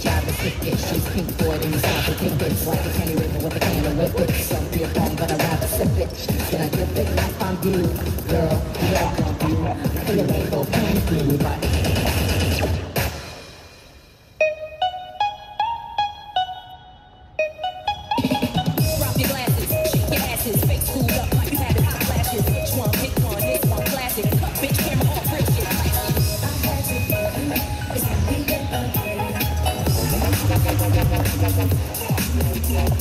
kick it. She's pink in the south, the pink it's like a candy river with a can of whip it. Some beer pong, but I'd rather sip it. Can I dip it like fondue? Girl, you all come through. Feel your rainbow paint through, but